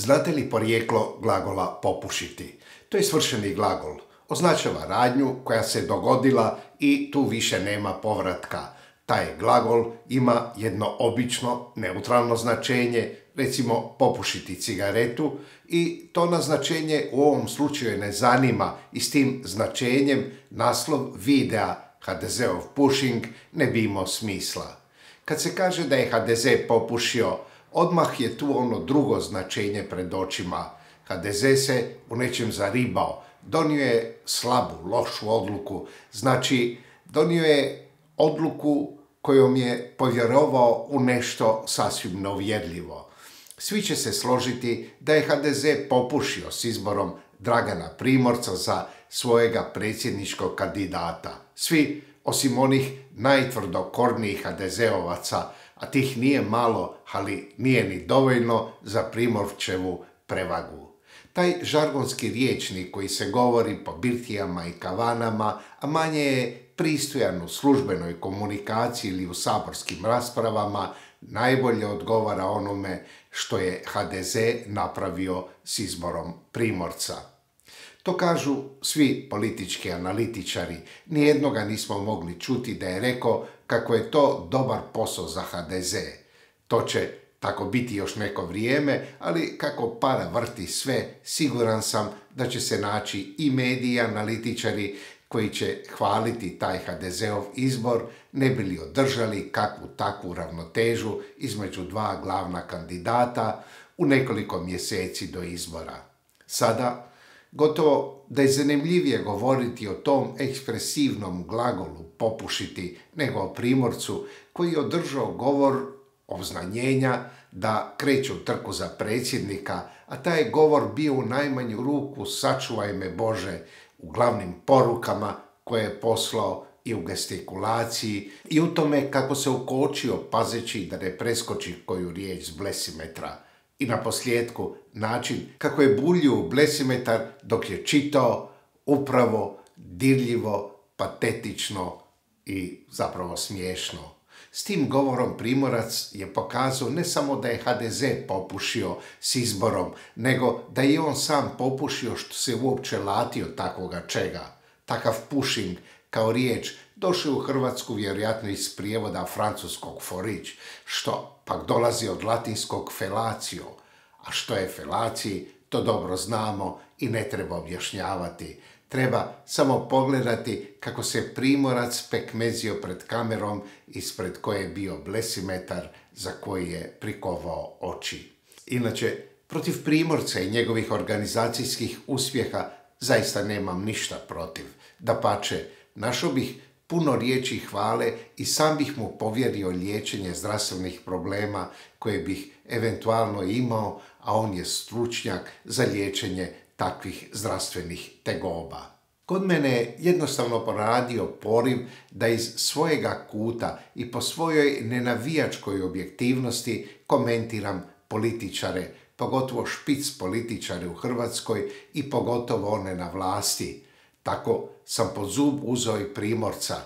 Znate li porijeklo glagola popušiti? To je svršeni glagol. Označava radnju koja se dogodila i tu više nema povratka. Taj glagol ima jedno obično neutralno značenje, recimo popušiti cigaretu i to naznačenje u ovom slučaju ne zanima i s tim značenjem naslov videa HDZ-ov pushing ne bi imao smisla. Kad se kaže da je HDZ popušio odmah je tu ono drugo značenje pred očima. HDZ se u nečem zaribao, donio je slabu, lošu odluku, znači donio je odluku kojom je povjerovao u nešto sasvim neuvjerljivo. Svi će se složiti da je HDZ popušio s izborom Dragana Primorca za svojega predsjedničkog kandidata. Svi, osim onih najtvrdokornijih HDZ-ovaca, a tih nije malo, ali nije ni dovoljno za Primorčevu prevagu. Taj žargonski riječnik koji se govori po birtijama i kavanama, a manje je pristojan u službenoj komunikaciji ili u saborskim raspravama, najbolje odgovara onome što je HDZ napravio s izborom Primorca. To kažu svi politički analitičari. Nijednoga nismo mogli čuti da je rekao kako je to dobar posao za HDZ. To će tako biti još neko vrijeme, ali kako para vrti sve, siguran sam da će se naći i mediji analitičari koji će hvaliti taj HDZ-ov izbor, ne bi li održali kakvu takvu ravnotežu između dva glavna kandidata u nekoliko mjeseci do izbora. Sada Gotovo da je zanimljivije govoriti o tom ekspresivnom glagolu popušiti nego o primorcu koji je održao govor obznanjenja da kreće u trku za predsjednika, a taj govor bio u najmanju ruku sačuvaj me Bože u glavnim porukama koje je poslao i u gestikulaciji i u tome kako se ukočio pazeći da ne preskoči koju riječ s blesimetra i na posljedku način kako je buljio blesimetar dok je čitao upravo dirljivo, patetično i zapravo smiješno. S tim govorom Primorac je pokazao ne samo da je HDZ popušio s izborom, nego da je on sam popušio što se uopće latio takvoga čega. Takav pushing kao riječ došao u Hrvatsku vjerojatno iz prijevoda francuskog forić, što pak dolazi od latinskog felacio, a što je felaciji, to dobro znamo i ne treba objašnjavati. Treba samo pogledati kako se primorac pekmezio pred kamerom ispred koje je bio blesimetar za koji je prikovao oči. Inače, protiv primorca i njegovih organizacijskih uspjeha zaista nemam ništa protiv. Da pače, našao bih puno riječi hvale i sam bih mu povjerio liječenje zdravstvenih problema koje bih eventualno imao, a on je stručnjak za liječenje takvih zdravstvenih tegoba. Kod mene je jednostavno poradio poriv da iz svojega kuta i po svojoj nenavijačkoj objektivnosti komentiram političare, pogotovo špic političare u Hrvatskoj i pogotovo one na vlasti. Tako sam pod zub uzeo i Primorca.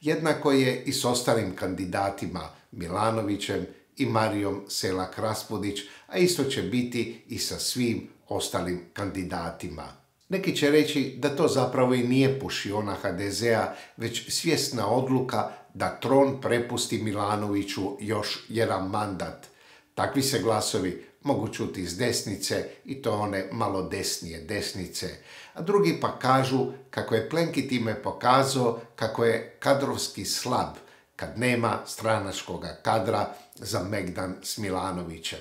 Jednako je i s ostalim kandidatima Milanovićem i Marijom Selak Raspudić, a isto će biti i sa svim ostalim kandidatima. Neki će reći da to zapravo i nije pušiona HDZ-a, već svjesna odluka da tron prepusti Milanoviću još jedan mandat. Takvi se glasovi mogu čuti iz desnice i to one malo desnije desnice. A drugi pa kažu kako je Plenki time pokazao kako je kadrovski slab kad nema stranačkog kadra za Megdan s Milanovićem.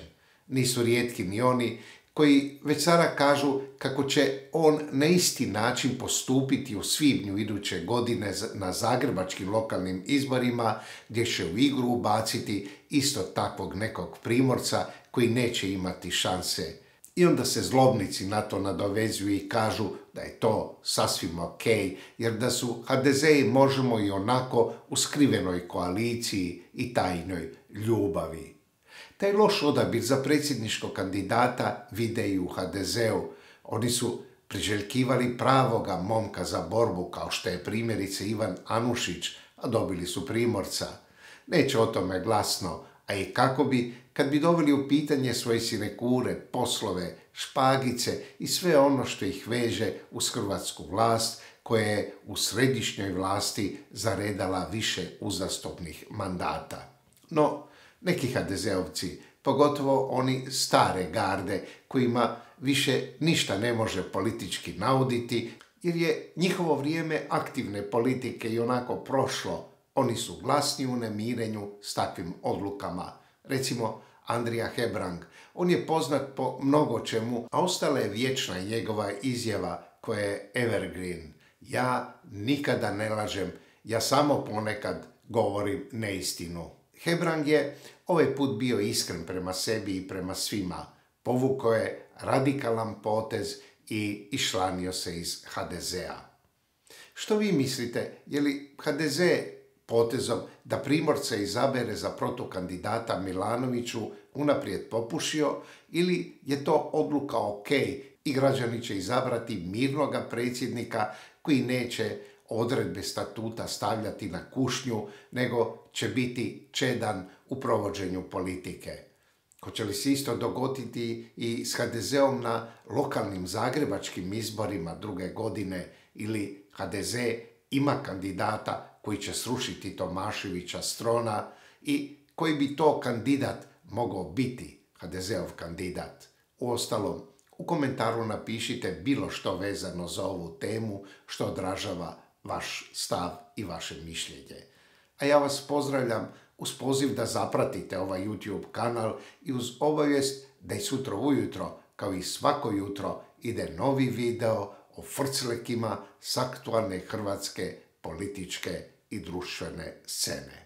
Nisu rijetki ni oni koji već sada kažu kako će on na isti način postupiti u svibnju iduće godine na zagrebačkim lokalnim izborima gdje će u igru ubaciti isto takvog nekog primorca koji neće imati šanse. I onda se zlobnici na to nadovezuju i kažu da je to sasvim ok, jer da su HDZ i možemo i onako u skrivenoj koaliciji i tajnoj ljubavi. Taj loš odabir za predsjedničkog kandidata vide i u HDZ-u. Oni su priželjkivali pravoga momka za borbu, kao što je primjerice Ivan Anušić, a dobili su primorca. Neće o tome glasno, a i kako bi, kad bi doveli u pitanje svoje sinekure, poslove, špagice i sve ono što ih veže uz hrvatsku vlast, koja je u središnjoj vlasti zaredala više uzastopnih mandata. No, neki HDZ-ovci, pogotovo oni stare garde kojima više ništa ne može politički nauditi, jer je njihovo vrijeme aktivne politike i onako prošlo. Oni su glasni u nemirenju s takvim odlukama. Recimo, Andrija Hebrang. On je poznat po mnogo čemu, a ostala je vječna njegova izjava koja je evergreen. Ja nikada ne lažem, ja samo ponekad govorim neistinu. Hebrang je ovaj put bio iskren prema sebi i prema svima. Povukao je radikalan potez i išlanio se iz HDZ-a. Što vi mislite, je li HDZ potezom da Primorca izabere za protukandidata Milanoviću unaprijed popušio ili je to odluka ok i građani će izabrati mirnoga predsjednika koji neće odredbe statuta stavljati na kušnju, nego će biti čedan u provođenju politike. Hoće li se isto dogoditi i s HDZ-om na lokalnim zagrebačkim izborima druge godine ili HDZ ima kandidata koji će srušiti Tomaševića strona i koji bi to kandidat mogao biti, HDZ-ov kandidat. Uostalom, u komentaru napišite bilo što vezano za ovu temu što odražava vaš stav i vaše mišljenje. A ja vas pozdravljam uz poziv da zapratite ovaj YouTube kanal i uz obavijest da i sutra ujutro, kao i svako jutro, ide novi video o frclekima s aktualne hrvatske političke i društvene scene.